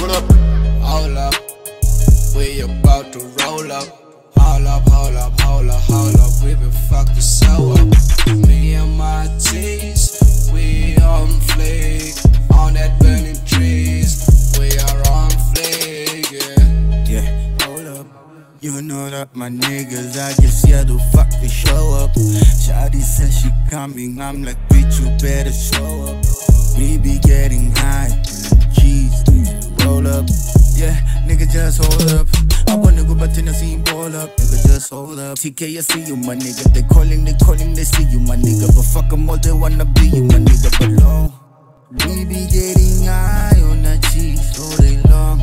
what up? Hold up, we about to roll up. Hold up, hold up, hold up, hold up. We been fucked so up. Me and my tees, we on fleek. On that burning trees, we are on fleek, yeah. Yeah, hold up. You know that my niggas, I just here to fuck the show up. Shawty says she coming, I'm like, bitch, you better show up. We be getting high, just hold up. I wanna go back to the scene, ball up. Nigga, just hold up. TK, I see you, my nigga. They calling, they calling, they see you, my nigga. But fuck 'em all, they wanna be you, my nigga. But long, we be getting high on that cheese all day long.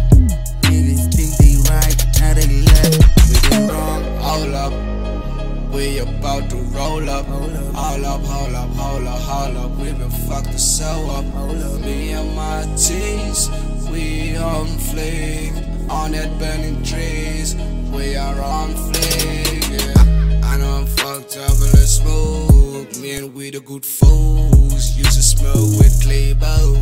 Niggas think they right, now they left. We been wrong. Hold up, we about to roll up. Hold up, hold up, hold up, hold up. We been fucked so up. Me and my tees, we on fleek. On that burning trees, we are on fleek. Yeah. I know I'm fucked up and let's smoke. Me and we the good fools. Used to smoke with clay Claybo,